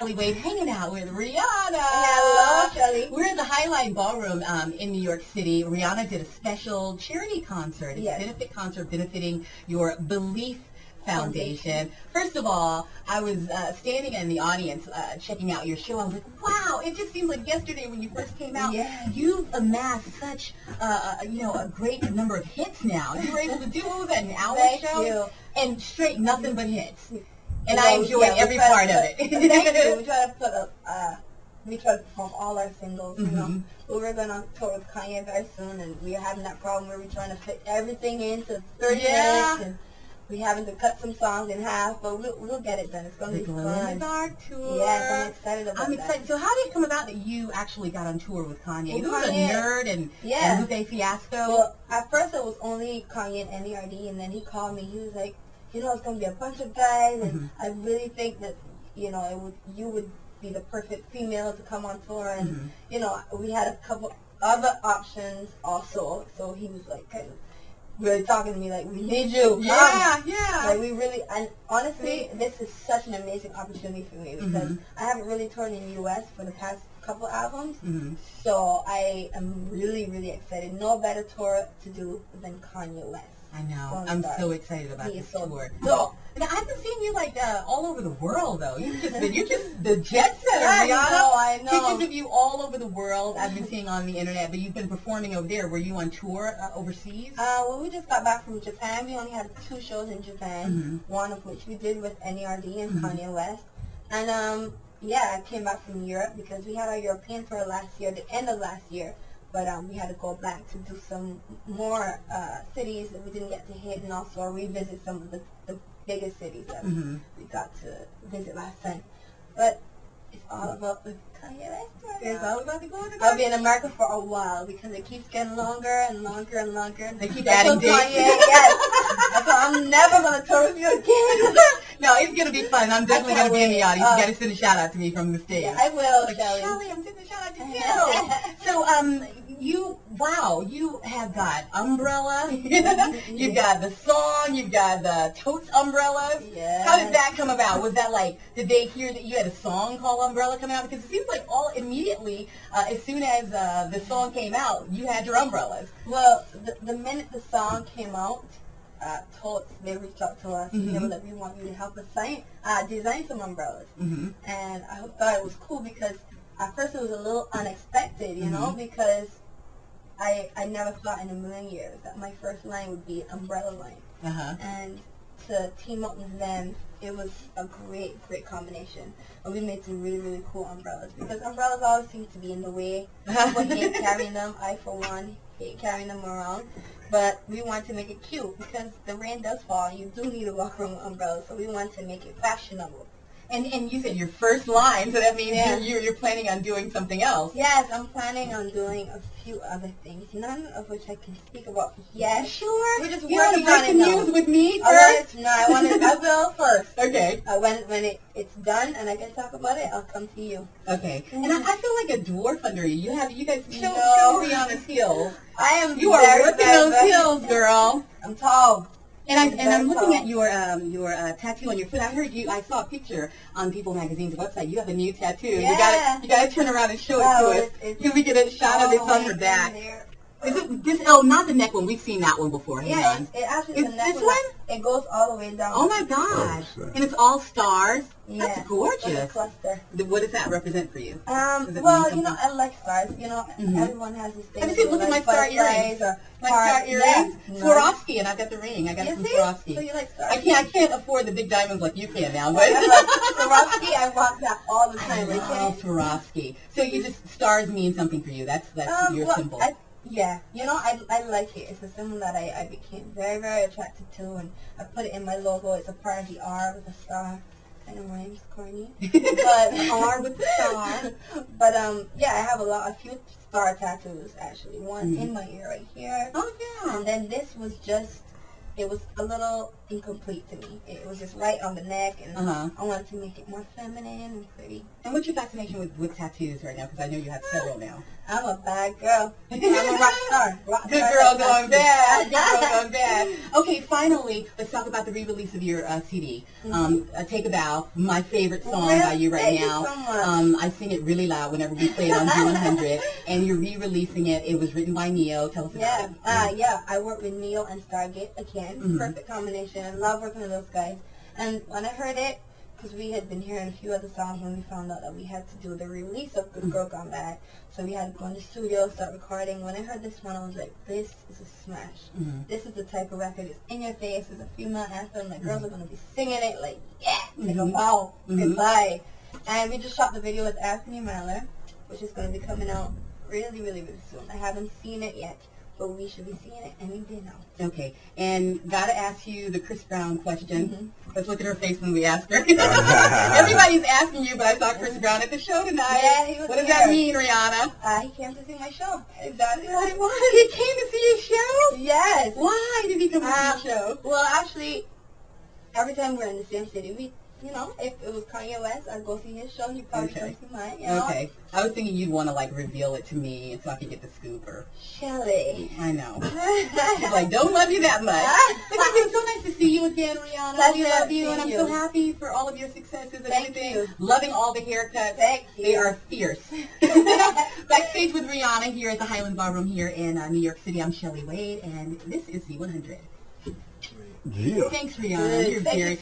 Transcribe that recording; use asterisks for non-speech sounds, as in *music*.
Shelley Wade hanging out with Rihanna. Hello, Shelley. We're in the Highline Ballroom um, in New York City. Rihanna did a special charity concert. It's Yes. a benefit concert benefiting your Believe Foundation. First of all, I was uh, standing in the audience uh, checking out your show. I was like, wow, it just seems like yesterday when you first came out. Yeah. You've amassed such, uh, uh, you know, a great number of hits now. You were able to do, what was that, an hour Thank show? you. And straight nothing but hits. And You I enjoyed yeah, every part of it. *laughs* Thank you. *laughs* We try to put up, uh, we try to perform all our singles, you know. Mhm. But we're going on tour with Kanye very soon, and we're having that problem where we're trying to fit everything into 30 Yeah. minutes, and we're having to cut some songs in half, but we'll, we'll get it done. It's going to be Glow in the fun. Dark tour. Yes, I'm excited about I'm that. excited. So how did it come about that you actually got on tour with Kanye? With Who was a NERD and, Yeah. and Lupe Fiasco? Well, at first it was only Kanye and NERD, and then he called me. He was like, you know, it's gonna be a bunch of guys, and Mhm. I really think that, you know, it would you would be the perfect female to come on tour, and Mhm. you know, we had a couple other options also. So he was like, kind of really talking to me like, we need you. Come. yeah, yeah. Like we really, and honestly, this is such an amazing opportunity for me because Mhm. I haven't really toured in the U.S. for the past couple albums. Mhm. So I am really, really excited. No better tour to do than Kanye West. I know. I'm so excited about this so tour. And I've been seeing you like uh, all over the world though. You've just been, you're just the jet setter, I Rihanna. know, I know. Pictures of you all over the world. I've been seeing on the internet, but you've been performing over there. Were you on tour uh, overseas? Uh, well, we just got back from Japan. We only had two shows in Japan, Mhm. one of which we did with NERD and Mhm. Kanye West. And um, yeah, I came back from Europe because we had our European tour last year, the end of last year. But um, we had to go back to do some more uh, cities that we didn't get to hit, and also revisit some of the, the biggest cities that Mhm. we got to visit last time. But it's all about the Kanye West tour. It's all about the the I'll be in America for a while because it keeps getting longer and longer and longer. They keep adding dates. Kanye, yes. Why I'm never gonna tour with you again. *laughs* no, it's gonna be fun. I'm definitely gonna be in the audience. wait. you gotta send a shout out to me from the stage. yeah, I will, Like, Shelley. Shelley, I'm sending a shout out to you. *laughs* so, um, you, wow, you have got umbrella. *laughs* you've got the song. You've got the totes umbrellas. Yeah. How did that come about? Was that like, did they hear that you had a song called Umbrella coming out? Because it seems like all immediately, uh, as soon as uh, the song came out, you had your umbrellas. Well, the, the minute the song came out, uh, Totes, they reached out to us. and They were like, we want you to help us sign, uh, design some umbrellas. Mm-hmm. and I thought it was cool because at first it was a little unexpected, you know, Mhm. because I I never thought in a million years that my first line would be umbrella line, Uh-huh. and to team up with them, it was a great great combination. And we made some really really cool umbrellas because umbrellas always seem to be in the way. *laughs* People hate carrying them. I for one hate carrying them around. But we wanted to make it cute because the rain does fall. You do need to walk around with umbrellas, so we wanted to make it fashionable. And and you said your first line, so that means Yeah. you're, you're planning on doing something else. Yes, I'm planning on doing a few other things, none of which I can speak about yet. Sure. We're just you want to working on break it the now. news with me I want first? no, I want it, I will first. Okay. Uh, when when it, it's done and I can talk about it, I'll come to you. Okay. And I, I feel like a dwarf under you. You have you guys show, No. show Rihanna's heels. I am You are working those heels, girl. I'm tall. And I I'm and I'm looking at your um your uh, tattoo on your foot. I heard you. I saw a picture on People Magazine's website. You have a new tattoo. You Yeah. gotta you gotta turn around and show it Oh, to us. it's- it's Can we get a shot of it on your back? there. Is it this? Oh, not the neck one. We've seen that one before. Hang Yeah, on. it, it actually Is the neck this was- one? It goes all the way down. Oh my gosh! And it's all stars. yeah, That's Like a gorgeous. cluster. What does that represent for you? Um, well, you know. I like stars. You know, Mhm. everyone has this thing. Have you seen- they look at like my star butterflies earrings. Or My star earrings, Yeah. Swarovski, and I've got the ring. I got You some see? Swarovski. So you like stars? I can't. I can't afford the big diamonds like you can now, but. love Swarovski, I rock that all the *laughs* I time. love Okay. Swarovski. So you just stars mean something for you. That's that's Um, your well, symbol. I, yeah, you know, I, I like it. It's a symbol that I, I became very, very attracted to, and I put it in my logo. It's a part of the R with a star. Kind of rhymes, corny. *laughs* but R with the star. *laughs* But um, yeah, I have a lot, a few star tattoos actually. One Mhm. in my ear right here, Oh yeah. and then this was just, it was a little incomplete to me. It was just right on the neck, and Uh-huh. I wanted to make it more feminine and pretty. And what's your fascination with, with tattoos right now? Because I know you have several now. I'm a bad girl. *laughs* I'm a rock star. Rock Good star girl going bad. Good girl going bad. *laughs* Okay, finally, let's talk about the re-release of your uh, CD. Um, uh, Take a Bow, my favorite song by you right Thank you now. so much. Um, I sing it really loud whenever we play it on Z100, *laughs* and you're re-releasing it. It was written by Ne-Yo. Tell us Yeah, about it. uh, yeah. I worked with Ne-Yo and Stargate again. Mhm. Perfect combination. I love working with those guys. And when I heard it, because we had been hearing a few other songs when we found out that we had to do the release of Good Girl Gone Bad. So we had to go in the studio, start recording. When I heard this one, I was like, this is a smash. Mhm. This is the type of record. It's in your face. It's a female anthem. Like girls are gonna be singing it. Like yeah, like a Mhm. wow, Mhm. goodbye. And we just shot the video with Anthony Mandler, which is gonna be coming out really, really, really soon. I haven't seen it yet, but we should be seeing it any day now. Okay, and gotta ask you the Chris Brown question. Mhm. Let's look at her face when we ask her. *laughs* *laughs* Everybody's asking you, but I saw Chris Brown at the show tonight. Yeah, he was what does here. that mean, Rihanna? Uh, he came to see my show. Exactly what it was. He came to see your show? Yes. Why did he come to Uh, see your show? Well, actually, every time we're in the same city, we, you know, if it was Kanye West, I'd go see his show. He'd probably Okay. come see mine. You know? Okay, I was thinking you'd want to like reveal it to me so I could get the scoop. Or Shelley. I know. She's like, *laughs* don't love you that much. But *laughs* it's been so nice to see you again, Rihanna. Pleasure we love you, and I'm seeing so happy for all of your successes and Thank everything. you. Loving all the haircuts. Thank you. They are fierce. *laughs* Backstage with Rihanna here at the Highland Ballroom here in uh, New York City. I'm Shelley Wade, and this is Z100. Yeah. Thanks, Rihanna. Good. You're Thank you very